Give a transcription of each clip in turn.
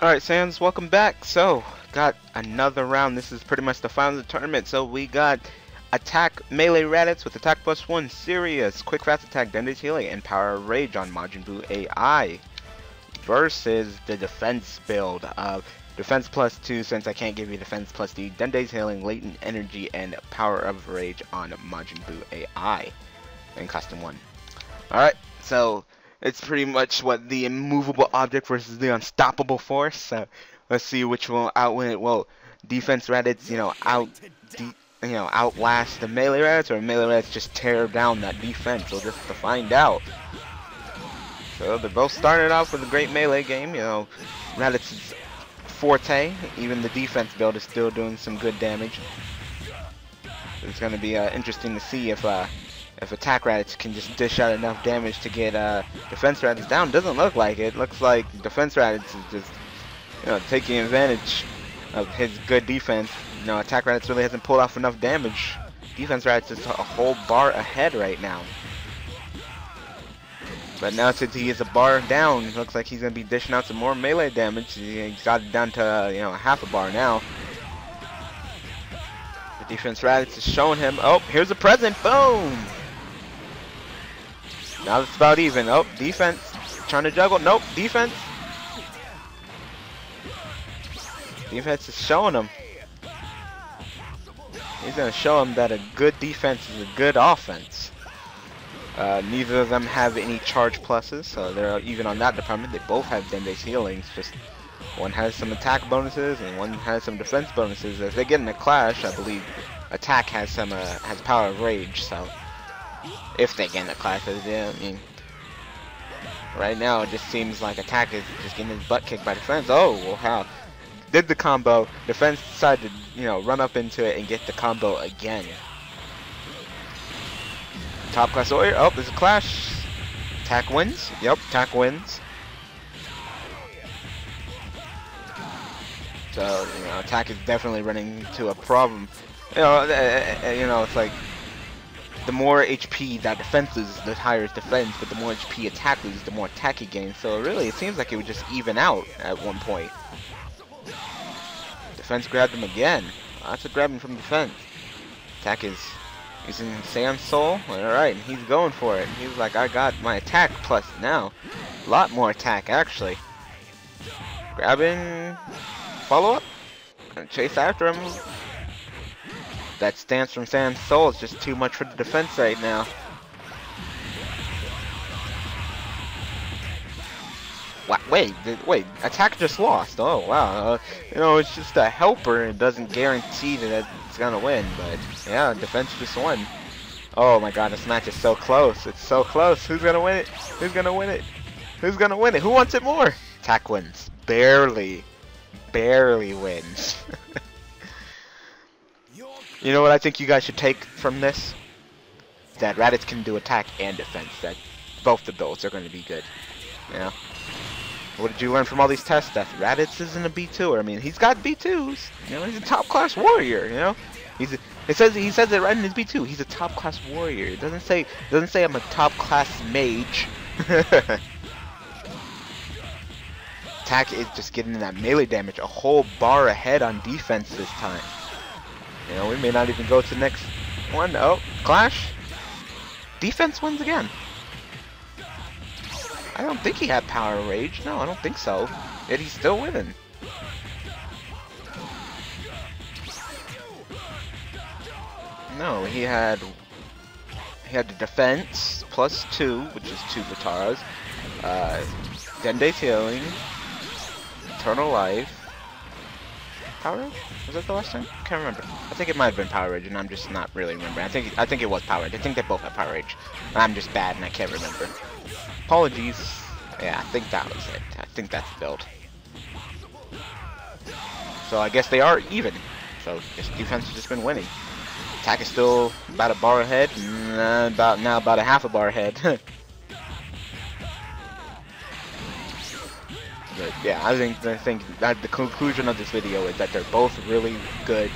Alright, Sans, welcome back. So, got another round. This is pretty much the final of the tournament. So, we got attack melee Raditz with attack plus one, Serious, quick fast attack, Dende's healing, and power of rage on Majin Buu AI. Versus the defense build of defense plus two, since I can't give you defense plus D, Dende's healing, latent energy, and power of rage on Majin Buu AI in custom one. Alright, so it's pretty much what the immovable object versus the unstoppable force. So let's see which will outwin it. Well, defense Raditz, you know, out, you know, outlast the melee Raditz, or melee Raditz just tear down that defense. We'll just have to find out. So they both started off with a great melee game. You know, Raditz's forte. Even the defense build is still doing some good damage. It's going to be uh, interesting to see if uh, if attack rats can just dish out enough damage to get uh, defense rats down. Doesn't look like it. Looks like defense rats is just you know taking advantage of his good defense. You know, attack rats really hasn't pulled off enough damage. Defense rats is a whole bar ahead right now. But now since he is a bar down, looks like he's going to be dishing out some more melee damage. He's got it down to, uh, you know, half a bar now. The defense Raditz is showing him, oh, here's a present, boom! Now it's about even. Oh, defense. Trying to juggle. Nope, defense. Defense is showing him. He's going to show him that a good defense is a good offense. Uh, neither of them have any charge pluses, so they're even on that department. They both have Dende's healings, just one has some attack bonuses and one has some defense bonuses. If they get in a clash, I believe attack has some uh, has power of rage, so if they get in a clash, yeah, I mean, right now it just seems like attack is just getting his butt kicked by defense. Oh, well, how did the combo? Defense decided to you know run up into it and get the combo again. Top class warrior. Oh, there's a clash. Attack wins. Yep, attack wins. So, you know, attack is definitely running into a problem. You know, uh, you know, it's like the more HP that defense loses, the higher its defense, but the more HP attack loses, the more attack he gains. So really, it seems like it would just even out at one point. Defense grabbed him again. Lots of grabbing from defense. Attack is using Saiyan Soul. Alright, he's going for it. He's like, I got my attack plus now. A lot more attack, actually. Grabbing... Follow up. And chase after him. That stance from Saiyan Soul is just too much for the defense right now. Wait, wait, attack just lost. Oh, wow. Uh, you know, it's just a helper. It doesn't guarantee that it's going to win. But, yeah, defense just won. Oh, my God, this match is so close. It's so close. Who's going to win it? Who's going to win it? Who's going to win it? Who wants it more? Attack wins. Barely. Barely wins. you know what I think you guys should take from this? That Raditz can do attack and defense. That both of those are going to be good. Yeah. What did you learn from all these tests? That Raditz isn't a B2. I mean, he's got B2s. You know, he's a top class warrior. You know, he's. A, it says he says it right in his B2. He's a top class warrior. It doesn't say doesn't say I'm a top class mage. Attack is just getting that melee damage a whole bar ahead on defense this time. You know, we may not even go to the next one. Oh, clash. Defense wins again. I don't think he had Power Rage. No, I don't think so. Yet he's still winning. No, he had he had the defense plus two, which is two Vitaras. Uh, Dende's healing, Eternal Life. Power Rage? Was that the last time? I Can't remember. I think it might have been Power Rage, and I'm just not really remembering. I think I think it was Power Rage. I think they both have Power Rage. I'm just bad, and I can't remember. Apologies. Yeah, I think that was it. I think that's the build. So I guess they are even. So this defense has just been winning. Attack is still about a bar ahead, and about now about a half a bar ahead. but yeah, I think I think that the conclusion of this video is that they're both really good.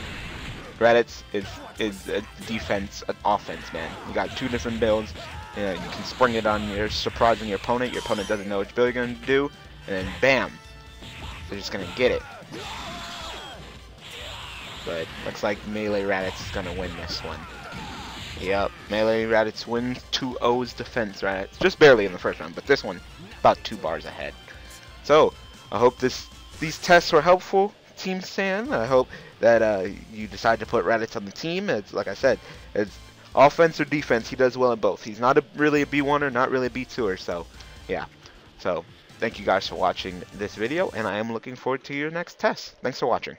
Raditz is is a defense, an offense, man. You got two different builds. Yeah, you can spring it on your surprising your opponent. Your opponent doesn't know which build you're going to do. And then bam. They're just gonna get it. But looks like Melee Raditz is gonna win this one. Yep, Melee Raditz wins 2-0's defense Raditz. Just barely in the first round, but this one about two bars ahead. So, I hope this these tests were helpful, Team Sand. I hope that uh, you decide to put Raditz on the team. It's like I said, it's offense or defense. He does well in both. He's not a, really a B1er, not really a B2er. So, yeah. So, thank you guys for watching this video, and I am looking forward to your next test. Thanks for watching.